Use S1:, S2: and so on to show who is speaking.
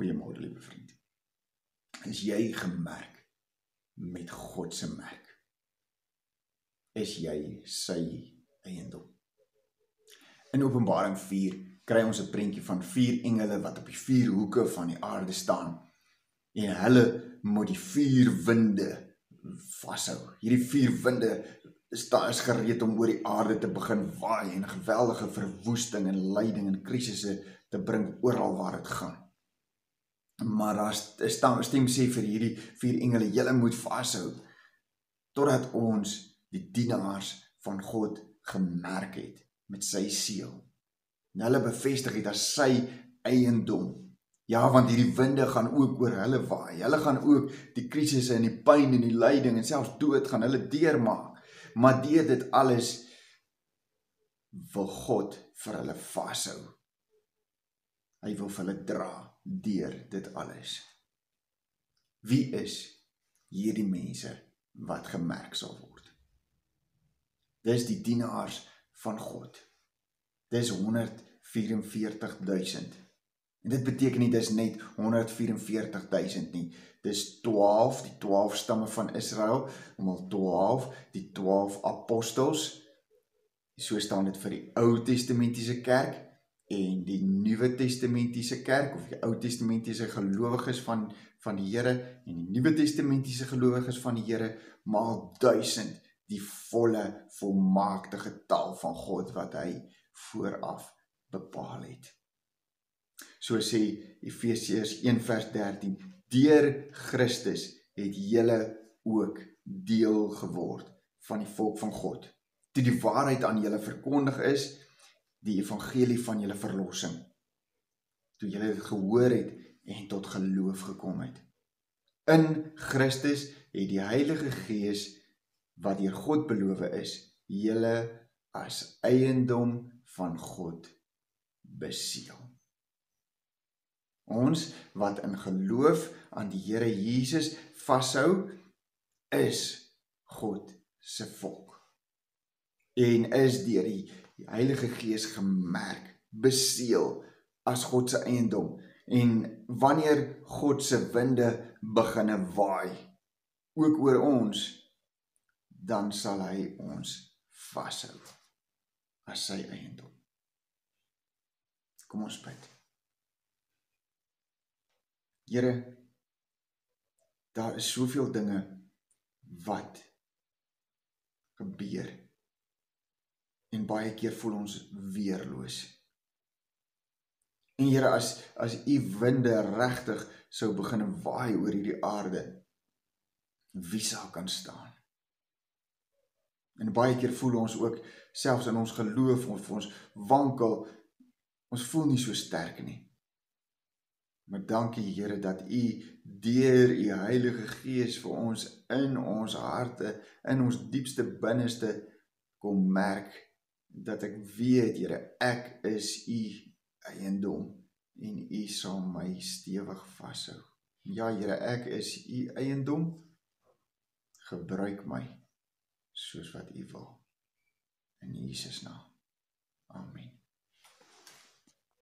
S1: Goeiemôre liewe vriend. Is jy gemerk met God se merk? Is jy sy eiendom? In Openbaring 4 kry ons 'n prentjie van vier engele wat op die vier hoeke van die aarde staan en hulle moet die vier winde vashou. Hierdie vier winde staan is gereed om oor die aarde te begin waai en geweldige verwoesting en lyding en krisisse te bring oral waar dit gaan. Maar daar staan stem sê vir hierdie vier engele, julle moet vashou totdat ons die dienaars van God gemerk het met sy seël. En hulle bevestig dit as sy eiendom. Ja, want hierdie winde gaan ook oor hulle waai. Hulle gaan ook die krisisse en die pyn en die lyding en selfs dood gaan hulle deurmaak. Maar deur dit alles wil God vir hulle vashou. Hy wil hulle dra deur dit alles. Wie is hierdie mense wat gemerk sal word? Dis die dienaars van God. Dis 144000. En dit beteken nie dis net 144000 nie. Dis 12, die 12 stamme van Israel, almal 12, die 12 apostels. So staan dit vir die Ou Testamentiese kerk en die Nuwe Testamentiese kerk of die Ou Testamentiese gelowiges van van die Here en die Nuwe Testamentiese gelowiges van die Here maal 1000 die volle volmaakte getal van God wat hy vooraf bepaal het. So sê Efesiërs 1:13 deur Christus het julle ook deel geword van die volk van God. Toe die waarheid aan julle verkondig is, die evangelie van julle verlossing. Toe julle dit gehoor het en tot geloof gekom het. In Christus het die Heilige Gees wat deur God beloof is, julle as eiendom van God beseël. Ons wat in geloof aan die Here Jesus vashou, is God se volk. En is deur die die Heilige Gees gemerk, beseël as God se eiendom. En wanneer God se winde beginne waai ook oor ons, dan sal hy ons vashou as sy eiendom. Kom ons bid. Here, daar is soveel dinge wat gebeur en baie keer voel ons weerloos. En Here as as u winde regtig sou begin waai oor hierdie aarde, wie sou kan staan? En baie keer voel ons ook selfs in ons geloof of ons wankel, ons voel nie so sterk nie. Maar dankie Here dat u deur u Heilige Gees vir ons in ons harte, in ons diepste binneste kom merk dat ek weet Here ek is u eiendom en u sal my stewig vashou. Ja Here, ek is u eiendom. Gebruik my soos wat u wil. In Jesus naam. Amen.